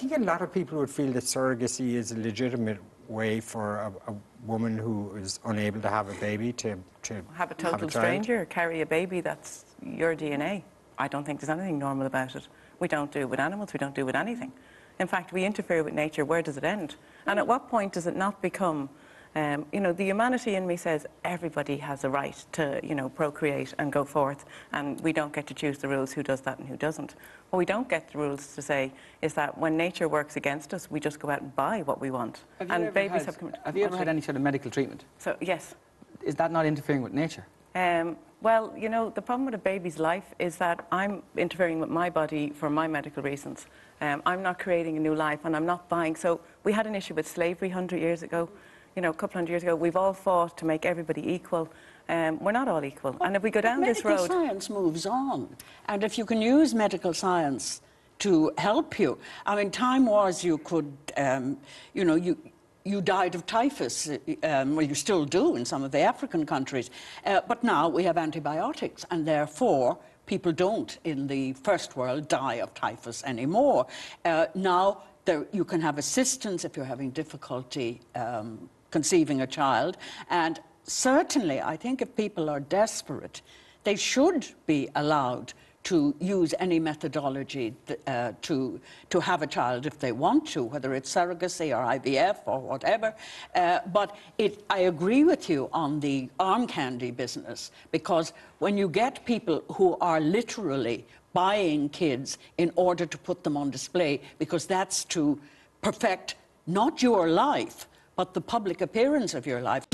think a lot of people would feel that surrogacy is a legitimate way for a, a woman who is unable to have a baby to, to Have a total child. stranger carry a baby that's your DNA. I don't think there's anything normal about it. We don't do it with animals, we don't do it with anything. In fact, we interfere with nature. Where does it end? And at what point does it not become, um, you know, the humanity in me says everybody has a right to, you know, procreate and go forth, and we don't get to choose the rules who does that and who doesn't. What we don't get the rules to say is that when nature works against us, we just go out and buy what we want. Have you and ever babies had, have come. have you ever had any sort of medical treatment? So yes. Is that not interfering with nature? Um, well, you know, the problem with a baby's life is that I'm interfering with my body for my medical reasons. Um, I'm not creating a new life and I'm not buying. So we had an issue with slavery 100 years ago. You know, a couple hundred years ago, we've all fought to make everybody equal. Um, we're not all equal. and if we go down this road... medical science moves on. And if you can use medical science to help you, I mean, time was you could, um, you know, you, you died of typhus. Um, well, you still do in some of the African countries. Uh, but now we have antibiotics, and therefore people don't in the first world die of typhus anymore. Uh, now there, you can have assistance if you're having difficulty um, conceiving a child. And certainly, I think if people are desperate, they should be allowed to use any methodology th- uh, to, to have a child if they want to, whether it's surrogacy or IVF or whatever. Uh, but it, I agree with you on the arm candy business, because when you get people who are literally buying kids in order to put them on display, because that's to perfect not your life, but the public appearance of your life.